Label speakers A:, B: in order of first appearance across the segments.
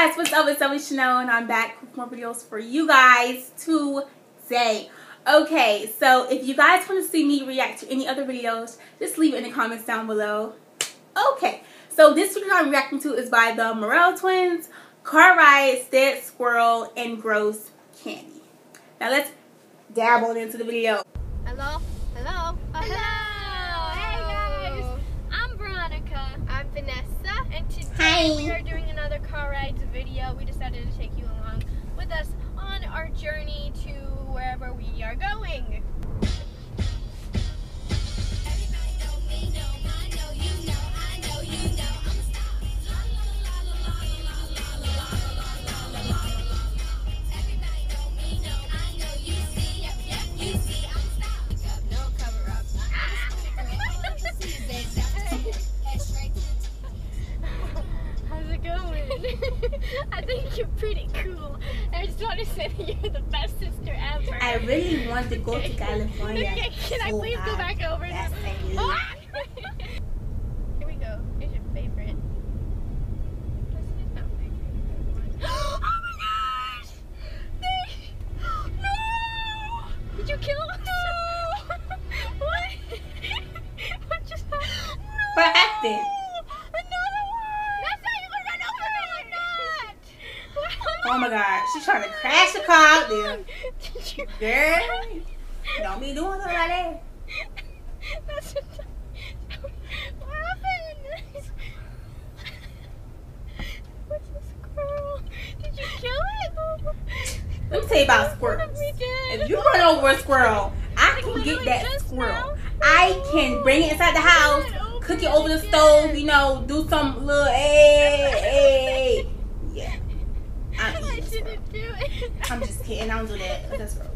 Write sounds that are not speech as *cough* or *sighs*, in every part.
A: guys, what's up? It's Zoe Shenell and I'm back with more videos for you guys today. Okay, so if you guys want to see me react to any other videos, just leave it in the comments down below. Okay, so this video I'm reacting to is by the Merrell Twins, Car Rides, Dead Squirrel, and Gross Candy. Now let's dabble into the video.
B: Hello? Hello? Oh, hello! Hey guys! I'm Veronica. I'm Vanessa.
A: Hi.
B: we are doing another car rides video. We decided to take you you're pretty cool. I just want to say that you're the best sister ever.
A: I really want to go to California.
B: Okay, can I
A: so
B: please go back over?
A: Yes, she's trying to crash the car out there. *laughs*
B: Did you...
A: Girl, *laughs* don't be doing something like that.
B: That's what what happened? *laughs* What's the squirrel? Did you kill it?
A: Let me tell you about squirrels.
B: if we did?
A: If you run over a squirrel, I can get that squirrel. I can bring it inside the house, cook it over the stove, you know, do some little hey, hey. Yeah. I'm,
B: I
A: eating squirrel.
B: didn't do it.
A: I'm just kidding. I don't do that. That's gross.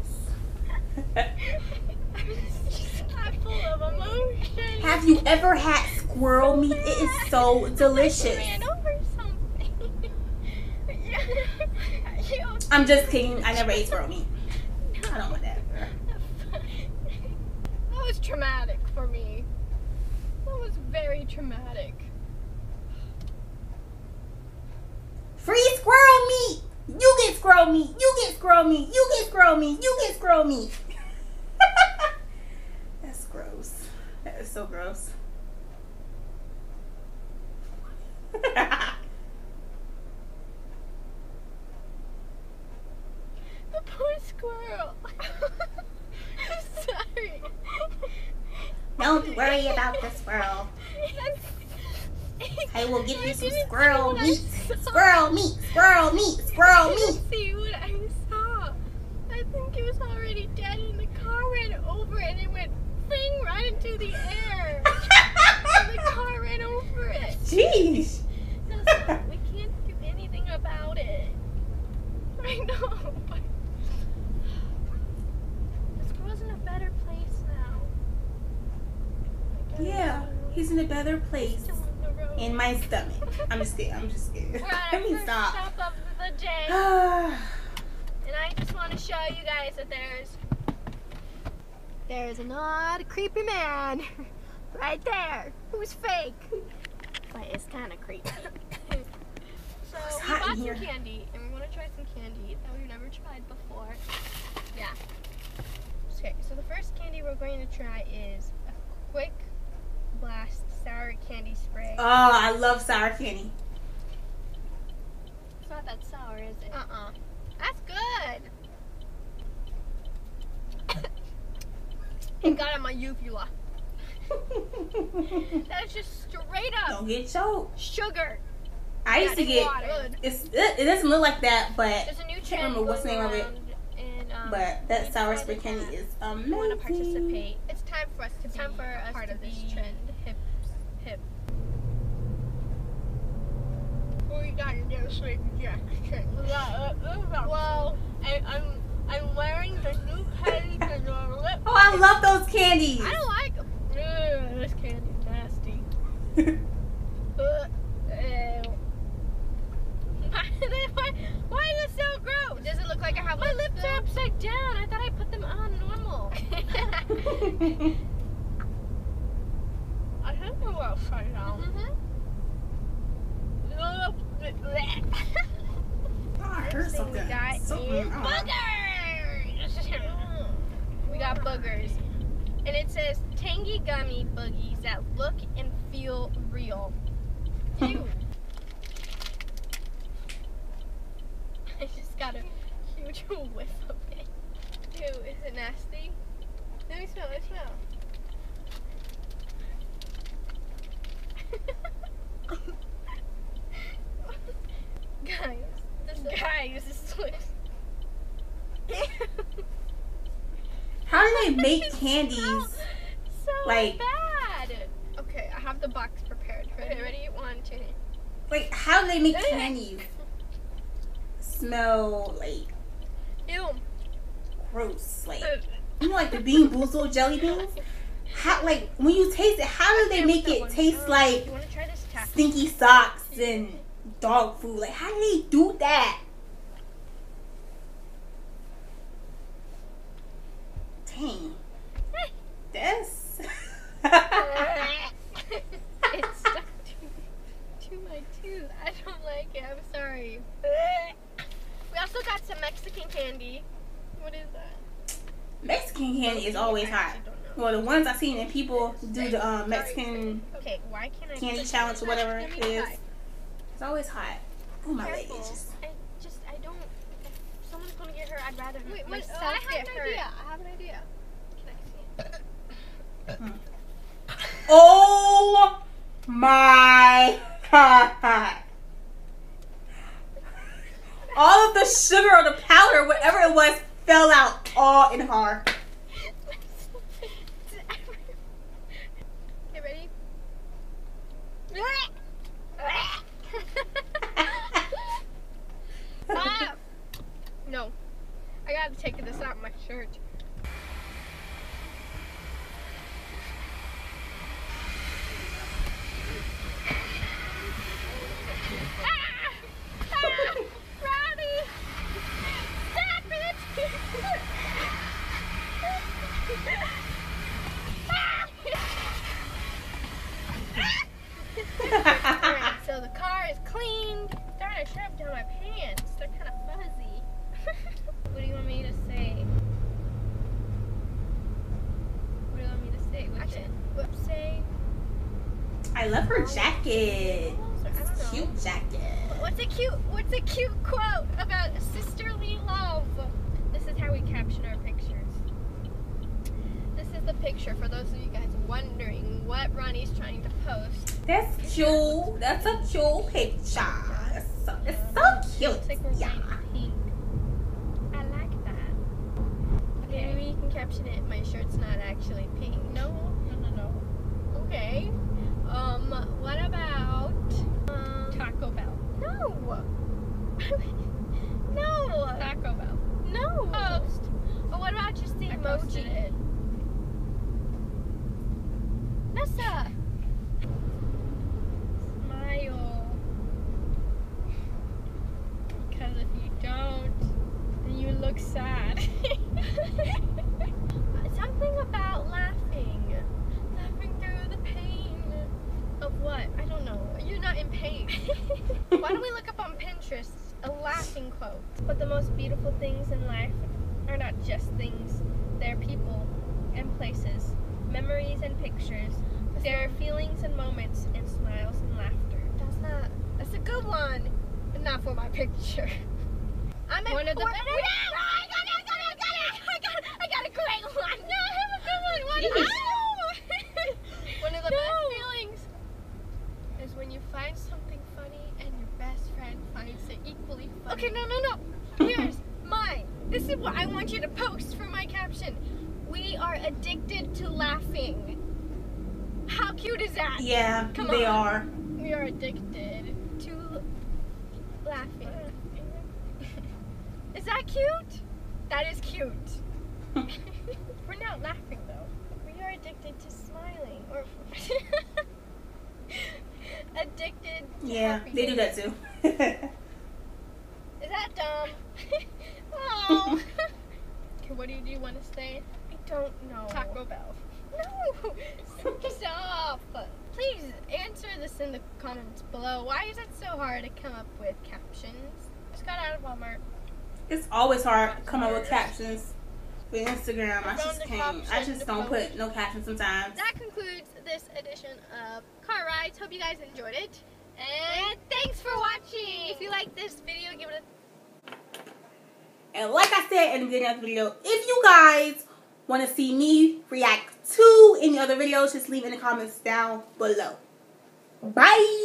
B: I'm full of emotion.
A: Have you ever had squirrel meat? It is so delicious.
B: ran over something. *laughs*
A: I'm just kidding. I never ate squirrel meat. I don't want that.
B: That was traumatic for me. That was very traumatic.
A: Free squirrel meat. You get squirrel me. You get squirrel me. You get squirrel me. You get squirrel me. *laughs* That's gross. That is so gross. *laughs*
B: The poor squirrel. *laughs* I'm sorry.
A: Don't worry about the squirrel. I will get you some squirrel meat. Squirrel meat. Squirrel meat. Squirrel meat.
B: see what I saw. I think it was already dead, and the car ran over it, and it went fling right into the air. *laughs* and the car ran over it.
A: Jeez.
B: So we can't do anything about it. I know, but the squirrel's in a better place now.
A: Yeah, he's in a better place
B: Still on the road.
A: In my stomach. I'm just kidding. I'm just kidding.
B: We're at *laughs* our
A: Let me stop.
B: stop of the day. *sighs* And I just want to show you guys that there's there's not a creepy man *laughs* right there who's fake, but it's kind of creepy. *laughs* so
A: It's
B: we bought some candy, and we want to try some candy that we've never tried before. Yeah. Okay, so the first candy we're going to try is a quick blast sour candy spray.
A: Oh, I love sour candy.
B: It's not that sour, is it? Uh-uh. That's good. *coughs* it got on my uvula. *laughs* That's just straight up
A: Don't get choked.
B: sugar.
A: I used to get.
B: water.
A: It's it, it doesn't look like that, but
B: There's a new
A: can't
B: trend
A: remember what's the name of it.
B: And, um,
A: but that sour
B: decided
A: spray candy
B: that
A: is
B: We want to participate. It's time for us to
C: It's
B: be
C: time for us
B: part
C: to
B: of this
C: be
B: trend. Hip, hip. We gotta do sweet Jackson. Well, I, I'm I'm wearing the new candy to your lip.
A: Oh, I love those candies.
B: I don't like them. Ugh, this candy's nasty. *laughs* Uh, eh. *laughs* Ugh, why, why is it so gross?
C: Does it look like I have
B: My
C: lips
B: lips are upside down. I thought I put them on normal. *laughs* I think they were upside down.
C: Mm-hmm.
B: I heard something. We got something boogers. we got boogers, and it says tangy gummy boogies that look and feel real. Ew. *laughs* I just got a huge *laughs* whiff of it. Ew, is it nasty? Let me smell. Let me smell.
A: How do they make candies?
B: smells So
A: like-
B: bad. Okay, I have the box prepared. Ready? Ready? One, two. three.
A: Like, how do they make candies smell like
B: Ew.
A: gross? Like, you know, like the BeanBoozled jelly beans. How, like, when you taste it, how do they make it taste
B: Uh,
A: like
B: You want to try this taffy?
A: stinky socks and dog food? Like, how do they do that? Dang, this. *laughs*
B: it's stuck to, to my tooth. I don't like it. I'm sorry. We also got some Mexican candy. What is that?
A: Mexican candy is always hot.
B: actually don't know.
A: Well, the ones I've seen and people do the um, Mexican
B: Okay, why can't I
A: candy challenge or whatever it is. It's always hot. Oh my
B: Careful.
A: is just.
B: I just I don't. If someone's gonna get hurt, I'd rather
C: Wait, what, oh,
B: myself
C: oh, I have an
B: hurt.
C: idea. I have an idea.
B: Can I see it? *laughs*
A: Oh my god! All of the sugar or the powder, whatever it was, fell out all in her.
B: Okay, ready? Ah! No. I gotta take this out of my shirt. Ah! Ah! Rowdy! Stop it! Alright, so the car is cleaned. Darn, I should have done my pants. They're kind of fuzzy. what do you want me to say? What do you want me to say with
C: Actually,
B: it? What say?
A: I love her jacket.
B: I don't.
A: Cute jacket.
B: What's a cute What's a cute quote about sisterly love? This is how we caption our pictures. This is the picture for those of you guys wondering what Ronnie's trying to post.
A: That's cute. That's a cute picture. It's so, it's so cute.
B: Looks like we're
A: Yeah.
B: pink. I like that. Okay, maybe you can caption it. My shirt's not actually pink. No, no, no, no. Okay. Um, what about um,
C: Taco Bell.
B: No. *laughs* no.
C: Taco Bell.
B: No.
C: Post.
B: Oh, what about just the
C: I
B: emoji? Nessa. Smile.
C: Because if you don't, then you look sad.
B: Something about laughing. Laughing through the pain. Of what? I don't know. You're not in pain. Why don't we look up on Pinterest a laughing quote? But the most beautiful things in life are not just things, they're people and places, memories and pictures. There are feelings and moments and smiles and laughter. That's not, that's a good one, but not for my picture. *laughs* I'm
C: One of the better-
B: Yeah, I got it, I got it, I got it, I got it, I got a great one. No, I have a good one. One of the, one of the best feelings is when you find something funny and your best friend finds it equally funny. Okay, no, no, no. Here's mine. This is what I want you to post for my caption. We are addicted to laughing. How cute is that?
A: Yeah,
B: Come
A: they
B: on.
A: are.
B: We are addicted to laughing. is that cute? That is cute. *laughs* We're not laughing though. We are addicted to smiling. Or *laughs* addicted to
A: Yeah,
B: happy
A: they do that too. *laughs*
B: Is that dumb? oh. okay, what do you, do you want to say? I don't know.
C: Taco Bell.
B: No! *laughs* Stop! Please answer this in the comments below. Why is it so hard to come up with captions? Just got out of Walmart.
A: it's always hard to come up with captions. For Instagram, I just can't. I just don't put no captions sometimes.
B: That concludes this edition of Car Rides. Hope you guys enjoyed it. And thanks for watching. If you like this video, give it a
A: And like I said in the beginning of the video, if you guys want to see me react to any other videos, just leave in the comments down below. Bye.